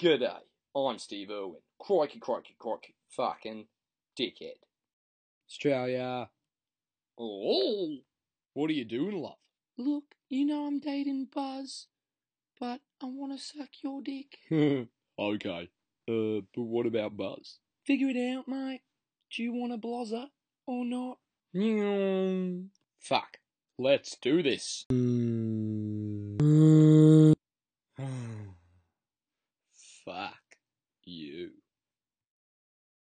G'day, I'm Steve Irwin. Crikey, crikey, crikey. Fucking dickhead. Australia. Oh, What are you doing, love? Look, you know I'm dating Buzz, but I want to suck your dick. okay. Uh, but what about Buzz? Figure it out, mate. Do you want a blozzer or not? fuck. Let's do this. Mm. Fuck you.